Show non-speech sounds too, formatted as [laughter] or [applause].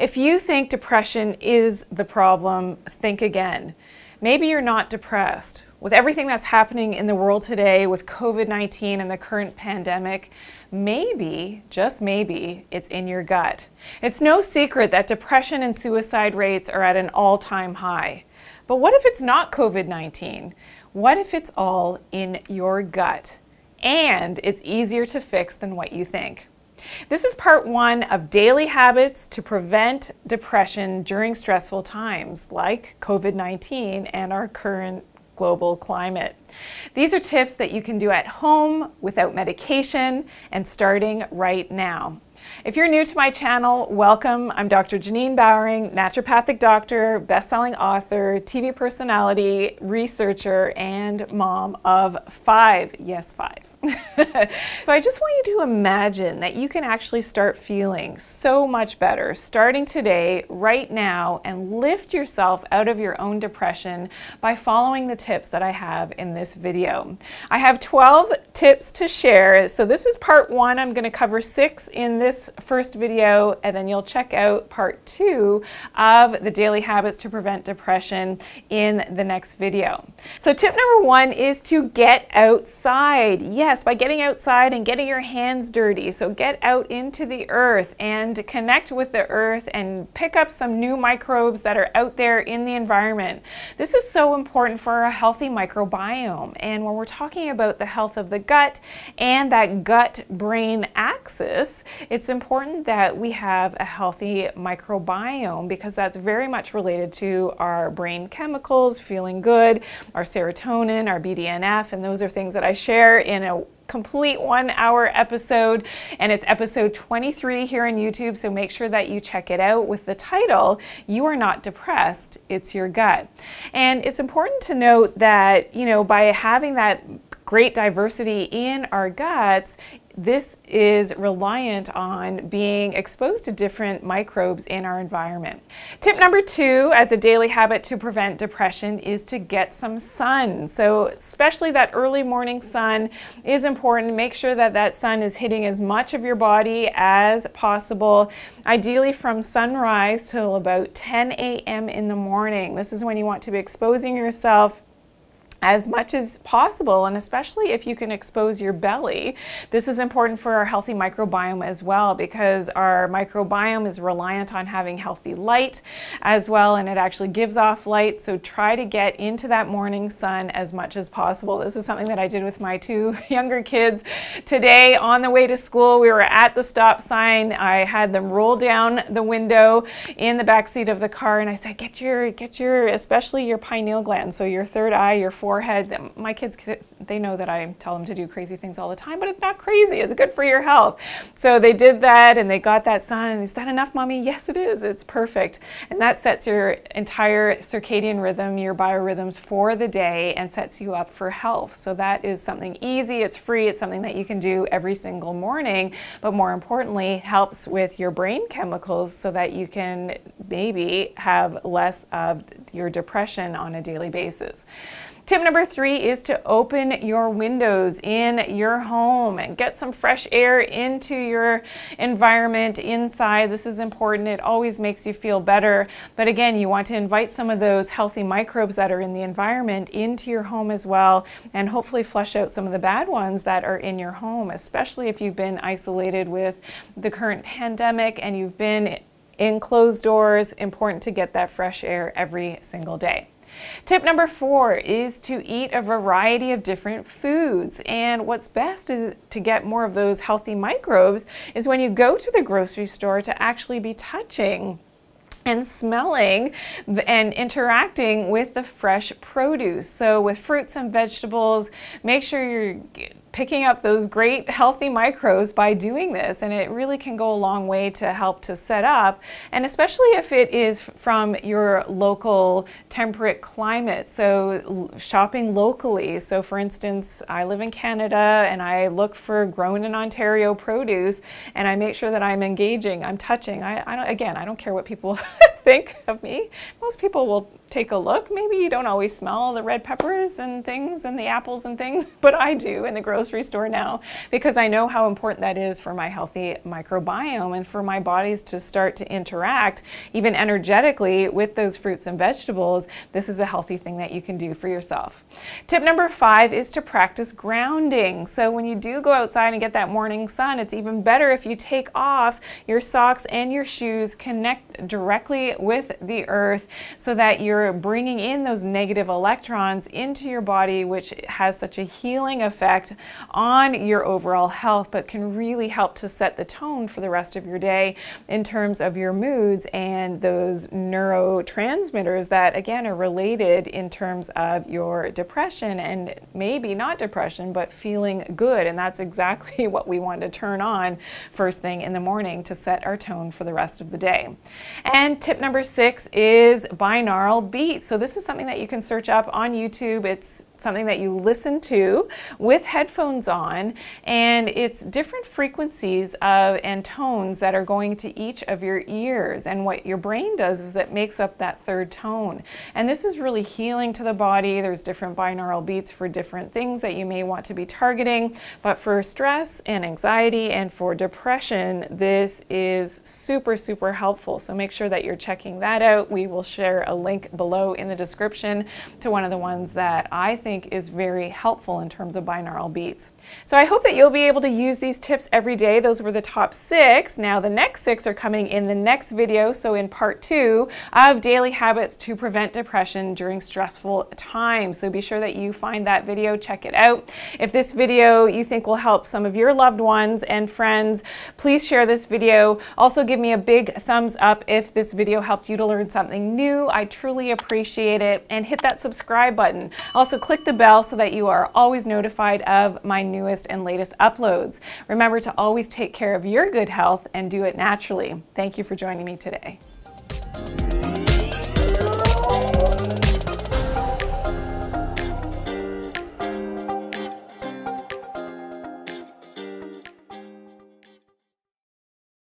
If you think depression is the problem, think again. Maybe you're not depressed. With everything that's happening in the world today with COVID 19 and the current pandemic, maybe, just maybe, it's in your gut. It's no secret that depression and suicide rates are at an all time high. But what if it's not COVID 19? What if it's all in your gut? And it's easier to fix than what you think. This is part one of daily habits to prevent depression during stressful times like COVID 19 and our current global climate. These are tips that you can do at home without medication and starting right now. If you're new to my channel, welcome. I'm Dr. Janine Bowring, naturopathic doctor, best-selling author, TV personality, researcher, and mom of five, yes, five [laughs] so I just want you to imagine that you can actually start feeling so much better starting today, right now, and lift yourself out of your own depression by following the tips that I have in this video. I have 12 tips to share. So this is part one. I'm going to cover six in this first video, and then you'll check out part two of the daily habits to prevent depression in the next video. So tip number one is to get outside. Yes yes, by getting outside and getting your hands dirty. So get out into the earth and connect with the earth and pick up some new microbes that are out there in the environment. This is so important for a healthy microbiome. And when we're talking about the health of the gut and that gut brain axis, it's important that we have a healthy microbiome because that's very much related to our brain chemicals, feeling good, our serotonin, our BDNF, and those are things that I share in a complete one hour episode. And it's episode 23 here on YouTube so make sure that you check it out with the title you are not depressed it's your gut. And it's important to note that you know by having that great diversity in our guts this is reliant on being exposed to different microbes in our environment. Tip number two, as a daily habit to prevent depression, is to get some sun. So, especially that early morning sun is important. Make sure that that sun is hitting as much of your body as possible, ideally from sunrise till about 10 a.m. in the morning. This is when you want to be exposing yourself as much as possible and especially if you can expose your belly. This is important for our healthy microbiome as well because our microbiome is reliant on having healthy light as well and it actually gives off light so try to get into that morning sun as much as possible. This is something that I did with my two [laughs] younger kids today on the way to school. We were at the stop sign. I had them roll down the window in the back seat of the car and I said get your get your especially your pineal gland so your third eye, your fourth forehead. My kids, they know that I tell them to do crazy things all the time, but it's not crazy. It's good for your health. So they did that and they got that sun. And is that enough, mommy? Yes, it is. It's perfect. And that sets your entire circadian rhythm, your biorhythms for the day and sets you up for health. So that is something easy. It's free. It's something that you can do every single morning. But more importantly, helps with your brain chemicals so that you can maybe have less of your depression on a daily basis. Tip number three is to open your windows in your home and get some fresh air into your environment inside. This is important. It always makes you feel better. But again, you want to invite some of those healthy microbes that are in the environment into your home as well and hopefully flush out some of the bad ones that are in your home, especially if you've been isolated with the current pandemic and you've been in closed doors, important to get that fresh air every single day. Tip number four is to eat a variety of different foods. And what's best is to get more of those healthy microbes is when you go to the grocery store to actually be touching and smelling and interacting with the fresh produce. So with fruits and vegetables, make sure you're picking up those great healthy microbes by doing this and it really can go a long way to help to set up and especially if it is from your local temperate climate so shopping locally so for instance I live in Canada and I look for grown in Ontario produce and I make sure that I'm engaging I'm touching I, I don't again I don't care what people [laughs] think of me. Most people will take a look. Maybe you don't always smell the red peppers and things and the apples and things, [laughs] but I do in the grocery store now because I know how important that is for my healthy microbiome and for my bodies to start to interact even energetically with those fruits and vegetables. This is a healthy thing that you can do for yourself. Tip number five is to practice grounding. So when you do go outside and get that morning sun, it's even better if you take off your socks and your shoes, connect directly with the earth so that you're you're bringing in those negative electrons into your body, which has such a healing effect on your overall health, but can really help to set the tone for the rest of your day in terms of your moods and those neurotransmitters that, again, are related in terms of your depression and maybe not depression, but feeling good. And that's exactly [laughs] what we want to turn on first thing in the morning to set our tone for the rest of the day. And tip number six is binaural beats. So this is something that you can search up on YouTube. It's something that you listen to with headphones on and it's different frequencies of and tones that are going to each of your ears. And what your brain does is it makes up that third tone. And this is really healing to the body. There's different binaural beats for different things that you may want to be targeting. But for stress and anxiety and for depression this is super super helpful. So make sure that you're checking that out. We will share a link below in the description to one of the ones that I think think is very helpful in terms of binaural beats. So I hope that you'll be able to use these tips every day. Those were the top six. Now the next six are coming in the next video, so in part two of daily habits to prevent depression during stressful times. So be sure that you find that video, check it out. If this video you think will help some of your loved ones and friends, please share this video. Also give me a big thumbs up if this video helped you to learn something new. I truly appreciate it. And hit that subscribe button. Also click click the bell so that you are always notified of my newest and latest uploads. Remember to always take care of your good health and do it naturally. Thank you for joining me today.